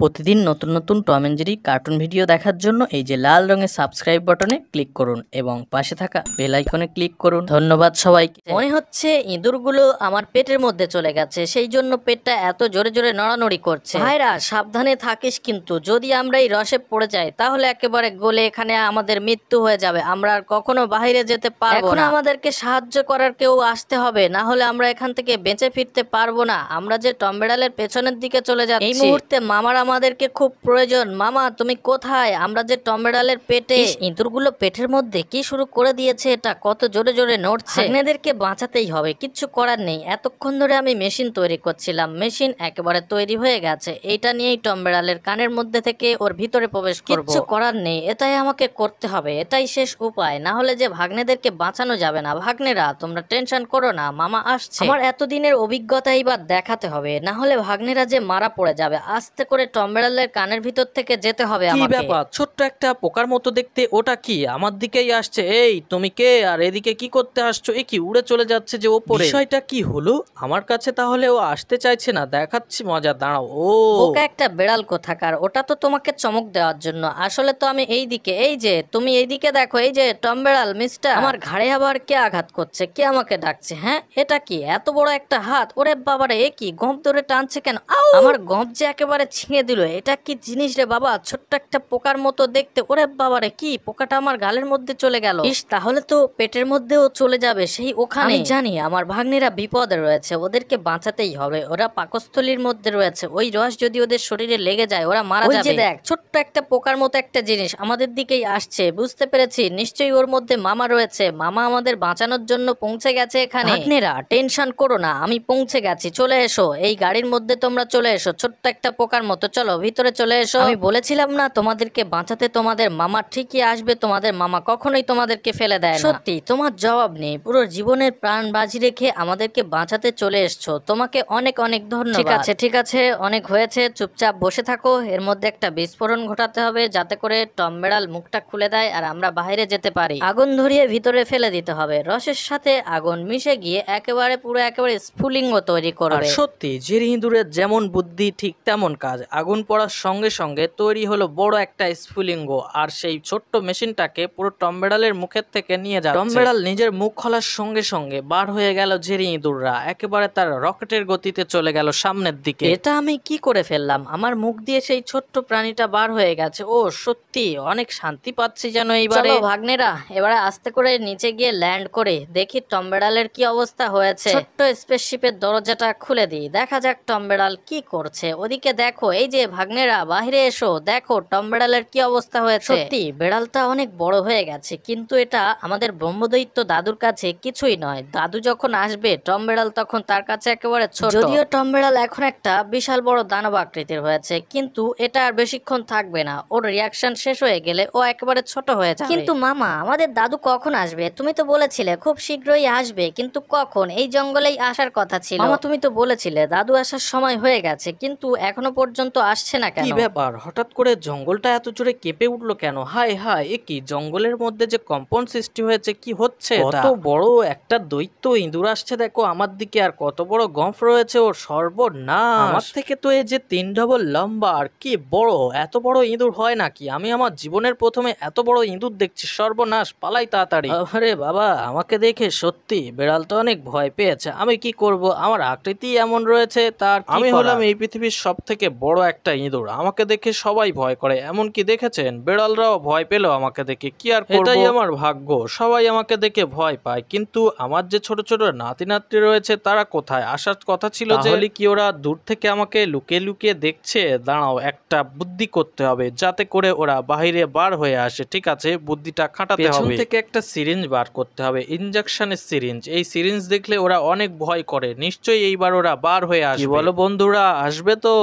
প্রতিদিন নতুন নতুন Tom and Jerry cartoon video দেখার জন্য এই যে লাল রঙের সাবস্ক্রাইব বাটনে ক্লিক করুন এবং পাশে থাকা বেল আইকনে ক্লিক করুন। ধন্যবাদ সবাইকে। মনে হচ্ছে ইঁদুরগুলো আমার পেটের মধ্যে চলে গেছে সেই জন্য পেটটা এত জোরে জোরে নড়ানড়ি করছে। ভাইরা সাবধানে থাকিস কিন্তু যদি আমরা এই রসে পড়ে যাই তাহলে একেবারে গলে এখানে আমাদের মৃত্যু হয়ে যাবে। আমরা আর কখনো বাইরে যেতে পারব না। আমাদেরকে সাহায্য করার কেউ আসতে হবে না হলে আমরা এখান থেকে বেঁচে ফিরতে পারব না। আমরা যে টম্বেড়ালের পেছনের দিকে চলে যাচ্ছি এই মুহূর্তে মামার আমাদেরকে খুব প্রয়োজন। মামা তুমি কোথায়? আমরা যে টম্বেড়ালের পেটে ইঁদুরগুলো পেটের মধ্যে কি শুরু করে দিয়েছে এটা? কত জোরে জোরে নড়ছে। ভাগ্নেদেরকে বাঁচাতেই হবে কিচ্ছু করার নেই। এতক্ষণ ধরে আমি মেশিন তৈরি করছিলাম। মেশিন একেবারে তৈরি হয়ে গেছে। এইটা নিয়েই টম্বেড়ালের কানের মধ্যে থেকে ওর ভিতরে প্রবেশ করব। কিচ্ছু করার নেই। এটাই আমাকে করতে হবে। এটাই শেষ উপায়। না হলে যে ভাগ্নেদেরকে বাঁচানো যাবে না। ভাগ্নেরা তোমরা টেনশন করো না। মামা আসছে। আমার এতদিনের অভিজ্ঞতা এইবার দেখাতে হবে। না হলে ভাগ্নেরা যে মারা পড়ে যাবে। আস্তে করে টম্বেড়ালের কানের ভিতর থেকে যেতে হবে কি আমাকে। ব্যাপার? ছোট্ট একটা পোকার মতো দেখতে ওটা কি? আমার দিকেই আসছে। এই তুমি কে? আর এদিকে কি করতে আসছো? এ কি উড়ে চলে যাচ্ছে যে ওপরে। বিষয়টা কি হলো? আমার কাছে তাহলে ও আসতে চাইছে না। দেখাচ্ছি মজা দাঁড়াও। ও। ওকে একটা বেড়াল কোথাকার? ওটা তো তোমাকে চমক দেওয়ার জন্য। আসলে তো আমি এই দিকে এই যে তুমি এই দিকে দেখো এই যে টম বেড়াল মিস্টার। আমার ঘাড়ে আবার কে আঘাত করছে? কে আমাকে ডাকছে হ্যাঁ? এটা কি? এত বড় একটা হাত? ওরে বাবারে এ কি? গম্প ধরে টানছে কেন? আউ! আমার গম্প যে একেবারে ছিঁড়ে দিল এটা কি জিনিস রে বাবা? ছোট্ট একটা পোকার মতো দেখতে। ওরে বাবা রে কি? পোকাটা আমার গালের মধ্যে চলে গেল। ইস তাহলে তো পেটের মধ্যেও চলে যাবে সেই ওখানে। জানি আমার ভাগ্নিরা বিপদে রয়েছে। ওদেরকে বাঁচাতেই হবে। ওরা পাকস্থলীর মধ্যে রয়েছে। ওই রস যদি ওদের শরীরে লেগে যায় ওরা মারা যাবে। দেখ ছোট্ট একটা পোকার মতো একটা জিনিস আমাদের দিকেই আসছে। বুঝতে পেরেছি? নিশ্চয়ই ওর মধ্যে মামা রয়েছে। মামা আমাদের বাঁচানোর জন্য পৌঁছে গেছে এখানে। ভাগ্নেরা টেনশন করো না আমি পৌঁছে গেছি। চলে এসো। এই গাড়ির মধ্যে তোমরা চলে এসো। ছোট্ট একটা পোকার মতো। চলো ভিতরে চলে এসো। আমি বলেছিলাম না তোমাদেরকে বাঁচাতে তোমাদের মামা ঠিকই আসবে তোমাদের মামা কখনোই তোমাদেরকে ফেলে দেয় না। সত্যি তোমার জবাব নেই। পুরো জীবনের প্রাণ বাজি রেখে আমাদেরকে বাঁচাতে চলে এসছো। তোমাকে অনেক অনেক ধন্যবাদ। ঠিক আছে ঠিক আছে অনেক হয়েছে। চুপচাপ বসে থাকো। এর মধ্যে একটা বিস্ফোরণ ঘটাতে হবে যাতে করে টম বেড়াল মুখটা খুলে দেয় আর আমরা বাইরে যেতে পারি। আগুন ধরিয়ে ভিতরে ফেলে দিতে হবে। রসের সাথে আগুন মিশে গিয়ে একেবারে পুরো একেবারে স্ফুলিঙ্গ তৈরি করবে। সত্যি জেরি ইঁদুরের যেমন বুদ্ধি ঠিক তেমন কাজ। আগুন পড়ার সঙ্গে সঙ্গে তৈরি হলো বড় একটা স্ফুলিঙ্গ আর সেই ছোট্ট মেশিনটাকে পুরো টমবেড়ালের মুখের থেকে নিয়ে যাচ্ছে। টমবেড়াল নিজের মুখ খোলার সঙ্গে সঙ্গে বার হয়ে গেল জেরি ইঁদুররা একেবারে তার রকেটের গতিতে চলে গেল সামনের দিকে। এটা আমি কি করে ফেললাম? আমার মুখ দিয়ে সেই ছোট্ট প্রাণীটা বার হয়ে গেছে। ও সত্যি অনেক শান্তি পাচ্ছি যেন এইবারে। ভাগ্নেরা এবারে আস্তে করে নিচে গিয়ে ল্যান্ড করে। দেখি টম্বেড়ালের কি অবস্থা হয়েছে। ছোট্ট স্পেসশিপের দরজাটা খুলে দিই। দেখা যাক টম্বেড়াল কি করছে। ওদিকে দেখো এই যে ভাগ্নেরা বাইরে এসো দেখো টম্বেড়ালের কি অবস্থা হয়েছে। সত্যি বেড়ালটা অনেক বড় হয়ে গেছে কিন্তু এটা আমাদের ব্রহ্মদৈত্য দাদুর কাছে কিছুই নয়। দাদু যখন আসবে টম বেড়াল তখন তার কাছে একেবারে ছোট। যদিও টম বেড়াল এখন একটা বিশাল বড় দানব আকৃতির হয়েছে কিন্তু এটা আর বেশিক্ষণ থাকবে না। ওর রিয়াকশন শেষ হয়ে গেলে ও একেবারে ছোট হয়ে যাবে। কিন্তু মামা আমাদের দাদু কখন আসবে? তুমি তো বলেছিলে খুব শীঘ্রই আসবে কিন্তু কখন? এই জঙ্গলেই আসার কথা ছিল। মামা তুমি তো বলেছিলে দাদু আসার সময় হয়ে গেছে কিন্তু এখনও পর্যন্ত আসছে না কেন? কি ব্যাপার? হঠাৎ করে জঙ্গলটা এত জোরে কেঁপে উঠল কেন? হায় হায় এ কি? জঙ্গলের মধ্যে যে কম্পন সৃষ্টি হয়েছে কি হচ্ছে কত বড় একটা দৈত্য ইঁদুর আসছে দেখো আমার দিকে আর কত বড় গম্ফ রয়েছে ওর সর্বনাশ। আমার থেকে তো এ যে তিন ডবল লম্বা আর কি বড় এত বড় ইঁদুর হয় নাকি? আমি আমার জীবনের প্রথমে এত বড় ইঁদুর দেখছি সর্বনাশ পালাই তাড়াতাড়ি। আরে বাবা আমাকে দেখে সত্যি বেড়াল তো অনেক ভয় পেয়েছে। আমি কি করব? আমার আকৃতি এমন রয়েছে তার আমি হলাম এই পৃথিবীর সব থেকে বড় একটা ইঁদুর। আমাকে দেখে সবাই ভয় করে। এমন কি দেখেছেন বেড়ালরাও ভয় পেল আমাকে দেখে। কি আর এটাই আমার ভাগ্য। সবাই আমাকে দেখে ভয় পায়। কিন্তু আমার যে ছোট ছোট নাতি নাতনি রয়েছে তারা কোথায়? আসার কথা ছিল যে কি ওরা দূর থেকে আমাকে লুকিয়ে লুকিয়ে দেখছে? দাঁড়াও একটা বুদ্ধি করতে হবে যাতে করে ওরা বাইরে বার হয়ে আসে। ঠিক আছে বুদ্ধিটা খাটাতে হবে। থেকে একটা সিরিঞ্জ বার করতে হবে ইনজেকশনের সিরিঞ্জ। এই সিরিঞ্জ দেখলে ওরা অনেক ভয় করে। নিশ্চয়ই এইবার ওরা বার হয়ে আসবে। বলো বন্ধুরা আসবে তো।